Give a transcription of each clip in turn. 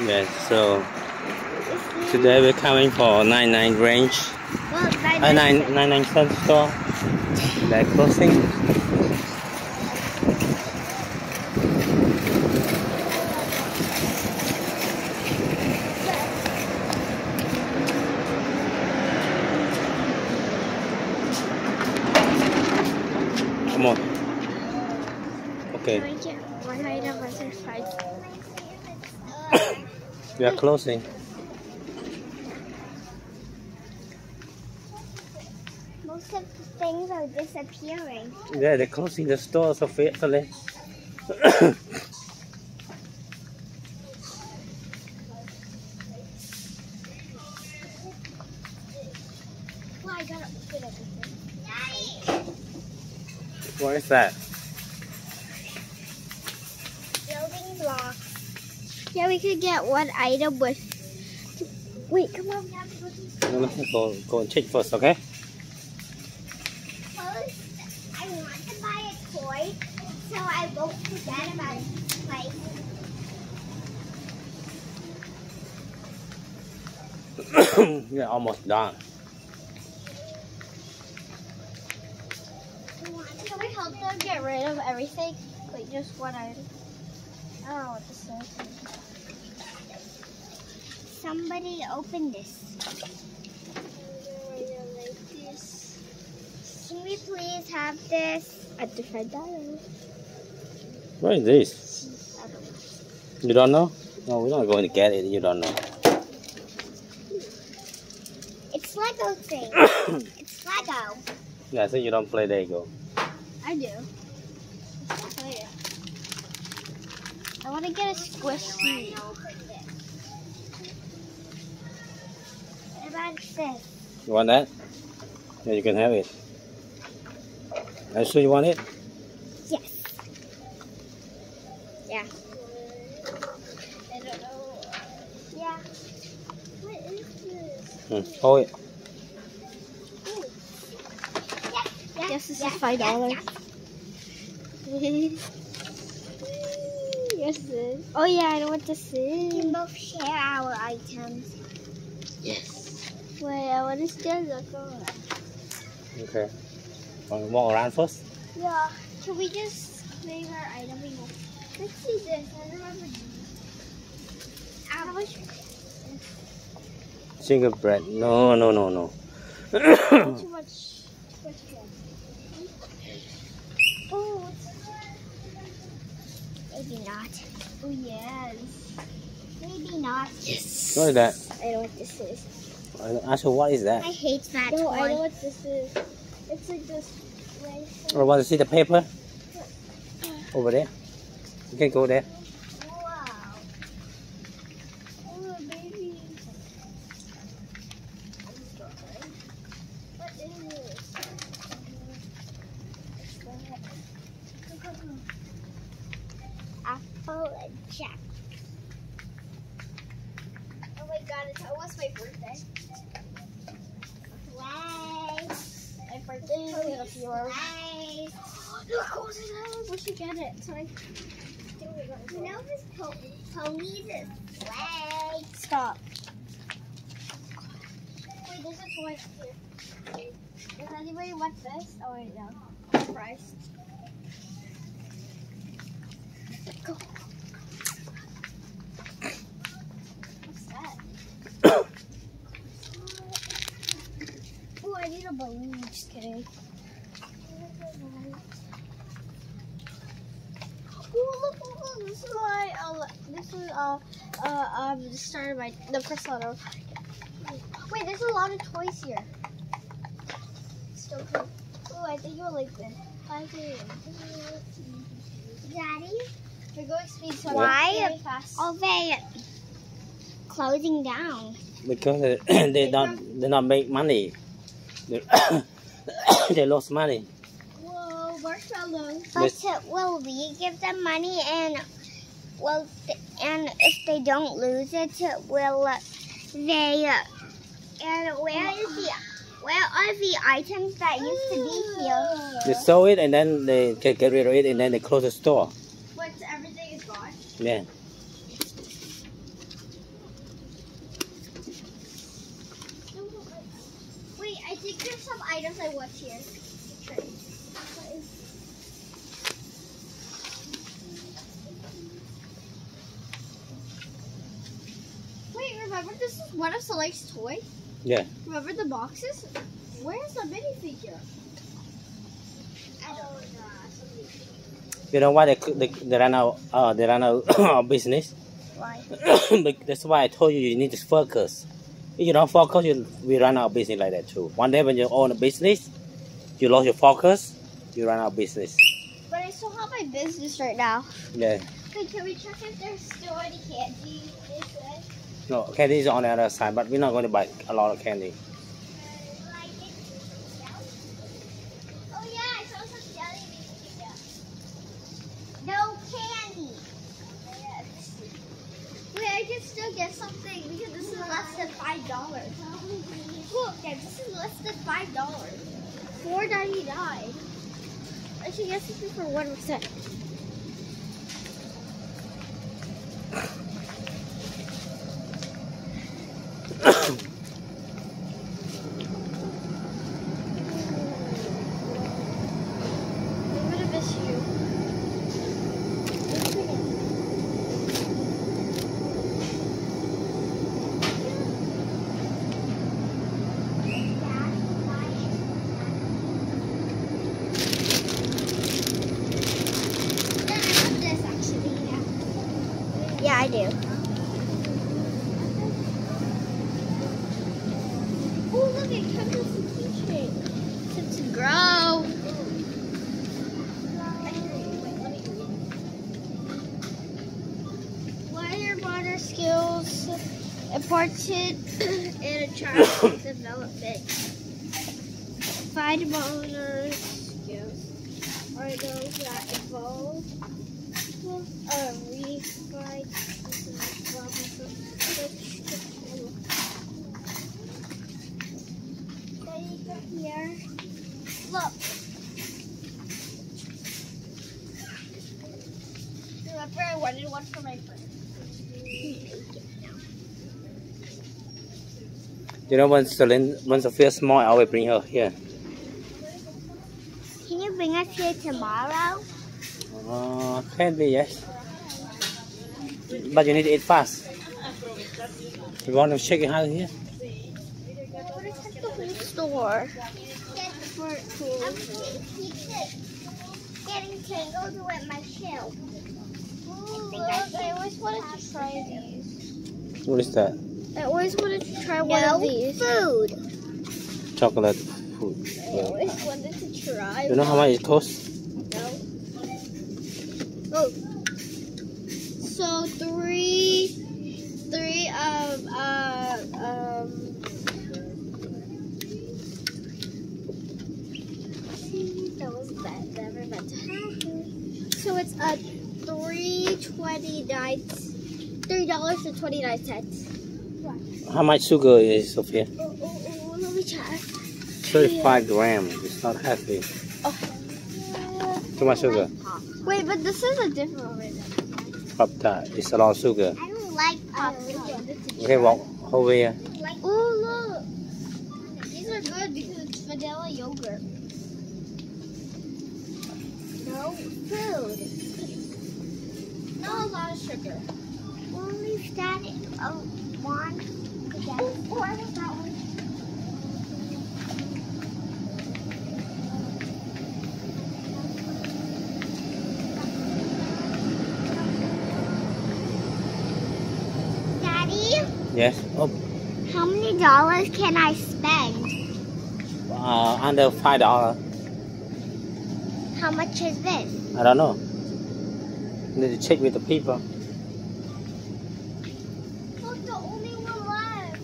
Yeah, so today we're coming for 99 range, Well, nine, uh, 9, 99 cent store. They're closing. Come on. Okay, we are closing. Most of the things are disappearing. Yeah, they're closing the store so faithfully. Well, I gotta open everything. what is that? Yeah, we could get one item with. Wait, come on. We have to go to No, no, Go, and check first, okay? I want to buy a toy so I won't forget about it. Like, yeah, almost done. can we help them get rid of everything? Like, just one item. I don't know what this is. Somebody open this. Can we please have this at the five dollars? What is this? I don't know. You don't know? No, we're not going to get it. You don't know. It's Lego thing. it's Lego. yeah, so you don't play Lego. I do. Let's play it. I want to get a squishy. What this? You want that? Yeah, you can have it. Are you sure you want it? Yes. Yeah. I don't know. Yeah. What is this? Hmm. Hold it. Yes, yes this is five dollars. yes, this is. Oh yeah, I know what this is. We can both share our items. Yes. Wait, uh, what is this? Look over. Okay. Want to walk around first? Yeah. Can we just claim our item? We. Let's see this. I remember. How much? Gingerbread. No, no, no, no. Too much. Too much bread. Oh, Maybe not. Oh, yes. Maybe not. Yes. What is that? I know what this is. Ask what is that? I hate that No, toy. I know what this is. It's like this. Or want to see the paper? Over there. You can go there. Wow. Oh, baby. What is this? Apple and Jack. Oh my god, it's almost my birthday. We should get it. So I You know this po- is play. Stop. Wait, there's a toy up here. Does anybody want this? Oh wait, no. Price. Go. What's that? oh, I need a balloon. Just kidding. Oh, look, look, look, this is my, uh, this is, uh, uh, um, the start of my, the first letter. Wait, there's a lot of toys here. Still cool. Oh, I think you'll like them. I do. Daddy, We're going speed, so Why? very fast. are they closing down? Because they, they don't they don't make money. They, they lost money. But uh, will we give them money and will and if they don't lose it, uh, will uh, they? Uh, and where is the where are the items that used to be here? They sell it and then they get, get rid of it and then they close the store. What, everything is gone? Yeah. Remember this is one of Soleil's toys? Yeah. Remember the boxes? Where's the minifigure? You know why they they, they run out uh, they run out of business? Why? That's why I told you you need to focus. If you don't focus, you we run out of business like that too. One day when you own a business, you lost your focus, you run out of business. But I still have my business right now. Yeah. Wait, can we check if there's still any candy? No, candy is on the other side, but we're not going to buy a lot of candy. Oh yeah, I saw some jelly No candy. Wait, I can still get something because this is less than five dollars. Look, guys, this is less than five dollars. Four ninety nine. I should get something for one percent. I'm gonna miss you. Yeah, I do. Oh, look, it comes with keychain. Tip to grow. Motor skills important in a child's development? Fine motor skills are those that involve here. Look. Remember, I wanted one for my friend. You know when Solene, when Sophia small, I will bring her here. Can you bring us here tomorrow? Uh, can be yes, but you need to eat fast. You want to check it out here? I want to check the whole store. I'm getting tangled with my shoe. Look, I always wanted to try these. What is that? I always wanted to try one No of these. food. Chocolate food. I always wanted to try. You know how much it costs? Oh. So three, three um uh um. That was bad. Never meant to happen. So it's a three twenty nine, three dollars and twenty nine cents. How much sugar is Sophia? Oh, oh, oh, let me check. 35 grams. It's not heavy. Too much sugar. Wait, but this is a different one. Pop tart. It's a lot of sugar. I don't like uh, popcorn. Okay, walk over here. Oh look, these are good because it's vanilla yogurt. No food. Not a lot of sugar. Only started oh, one. Oh, oh, I want that one. Daddy, Yes. Oh, how many dollars can I spend? uh, under five dollar. How much is this? I don't know. Need to check with the people. Look, the only one left.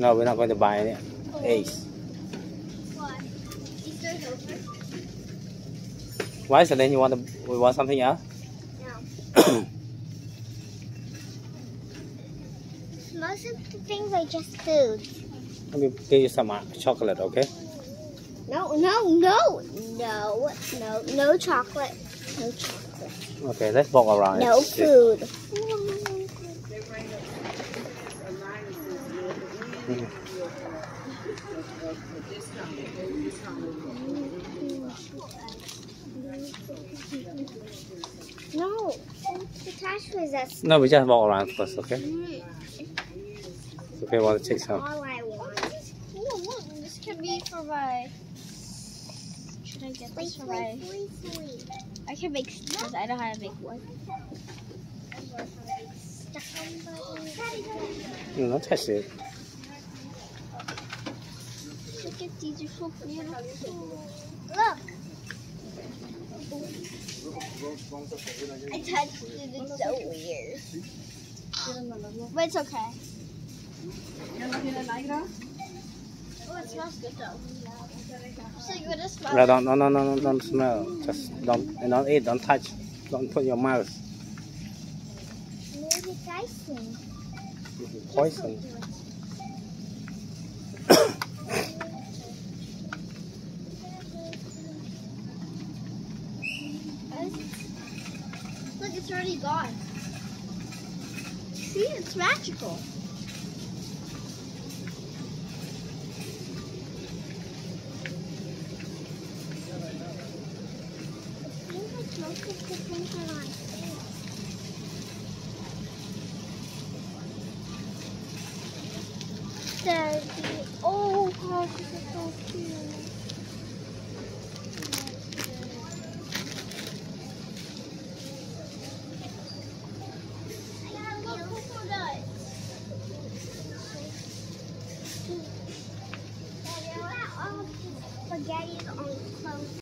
No, we're not going to buy any. Ace. What? Easter's over. Why is it then you want to? We want something else? Most of the things are just food. Let me give you some uh, chocolate, okay? No, no, no, no, no, no chocolate. No chocolate. Okay, let's walk around. No food. No, the trash was us. No, we just walk around first, okay? Mm, Okay, want to take some. all I want. Look, this can be for my. Should I get this for my? I can make stickers. I don't know how to make one. Stuck on buttons. No, not touch it. Look at these are so beautiful. Look, I touched it. It's so weird. But it's okay. Oh, it smells good though. So good it smells. No, don't, no, no, no, no, don't smell. Just don't, and don't eat, don't touch. Don't put your mouth. maybe Dyson. Poison. Look, it's already gone. See, it's magical. The, oh gosh, this is so cute.